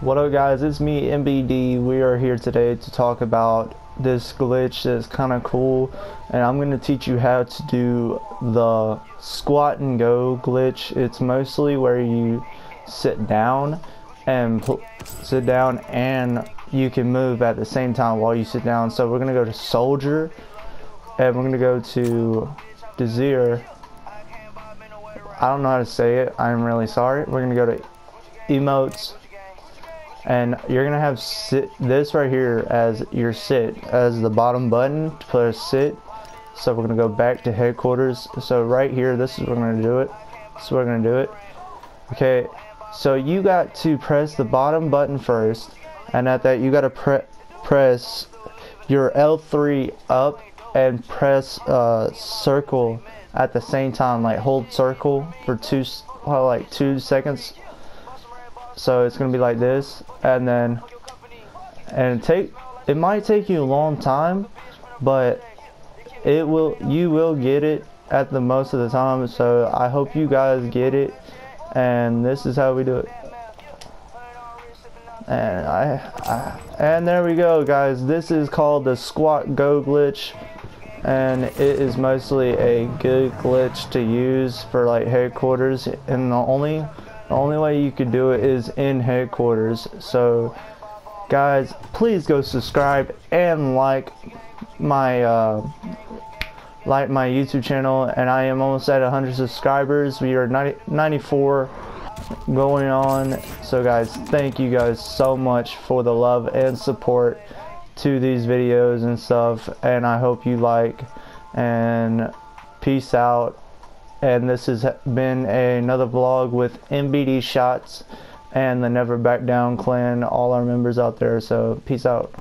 What up guys, it's me NBD. We are here today to talk about this glitch that's kind of cool and I'm going to teach you how to do the squat and go glitch. It's mostly where you sit down and sit down and you can move at the same time while you sit down. So we're going to go to soldier and we're going to go to Desir. I don't know how to say it. I'm really sorry. We're going to go to emotes and you're gonna have sit this right here as your sit as the bottom button to press sit. So we're gonna go back to headquarters. So right here this is we're gonna do it. This is what we're gonna do it. Okay so you got to press the bottom button first. And at that you got to pre press your L3 up and press uh, circle at the same time like hold circle for two like two seconds so it's gonna be like this and then and take it might take you a long time but it will you will get it at the most of the time. So I hope you guys get it and this is how we do it. And I, I and there we go guys. This is called the squat go glitch and it is mostly a good glitch to use for like headquarters and the only the only way you could do it is in headquarters. So, guys, please go subscribe and like my uh, like my YouTube channel. And I am almost at 100 subscribers. We are 90, 94 going on. So, guys, thank you guys so much for the love and support to these videos and stuff. And I hope you like. And peace out and this has been another vlog with NBD Shots and the Never Back Down clan, all our members out there. So peace out.